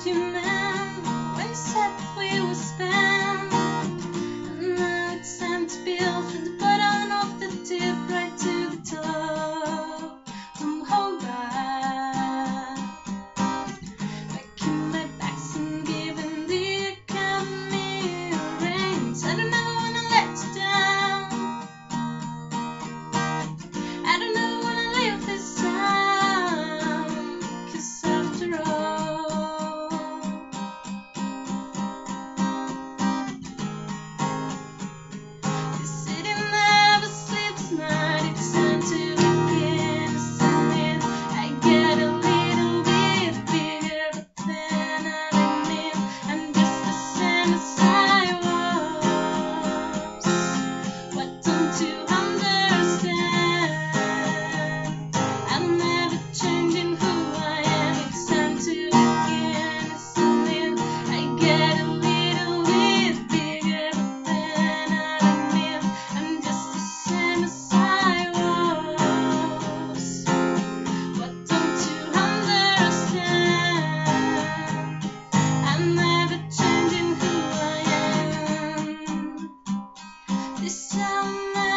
to this summer.